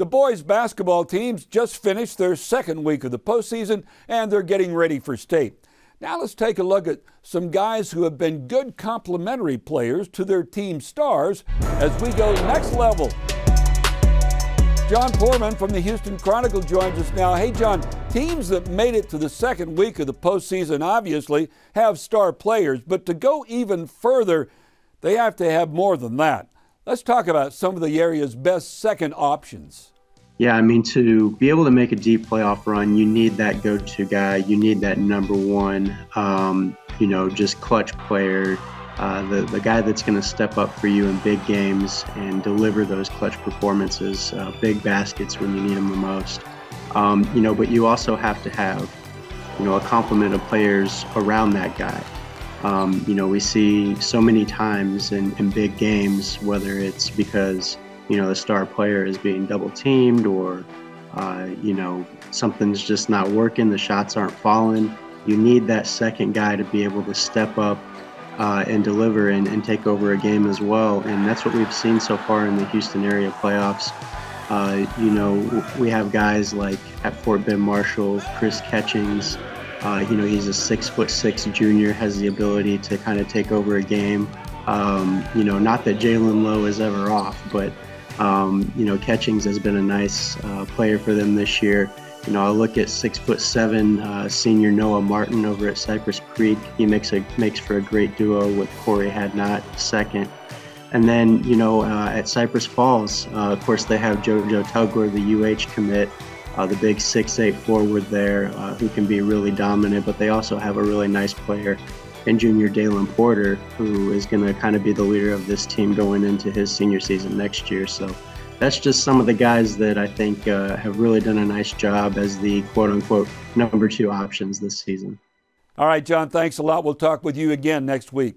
The boys basketball teams just finished their second week of the postseason and they're getting ready for state. Now let's take a look at some guys who have been good complementary players to their team stars as we go next level. Jon Poorman from the Houston Chronicle joins us now. Hey, Jon, teams that made it to the second week of the postseason obviously have star players, but to go even further, they have to have more than that. Let's talk about some of the area's best second options. Yeah, I mean, to be able to make a deep playoff run, you need that go to guy. You need that number one, um, you know, just clutch player, uh, the, the guy that's going to step up for you in big games and deliver those clutch performances, uh, big baskets when you need them the most. Um, you know, but you also have to have, you know, a complement of players around that guy. Um, you know, we see so many times in, in big games, whether it's because, you know, the star player is being double teamed or, uh, you know, something's just not working, the shots aren't falling. You need that second guy to be able to step up uh, and deliver and, and, take over a game as well. And that's what we've seen so far in the Houston area playoffs. Uh, you know, we have guys like at Fort Bend Marshall, Chris Catchings, uh, you know, he's a six foot six junior, has the ability to kind of take over a game. Um, you know, not that Jalen Lowe is ever off, but um, you know, Catchings has been a nice uh, player for them this year. You know, I look at six foot seven uh, senior Noah Martin over at Cypress Creek. He makes a makes for a great duo with Corey Hadnot second. And then, you know, uh, at Cypress Falls, uh, of course, they have JoJo Tugler, the UH commit, uh, the big six-eight forward there uh, who can be really dominant, but they also have a really nice player in junior Dalen Porter who is going to kind of be the leader of this team going into his senior season next year. So that's just some of the guys that I think uh, have really done a nice job as the quote-unquote number two options this season. All right, Jon, thanks a lot. We'll talk with you again next week.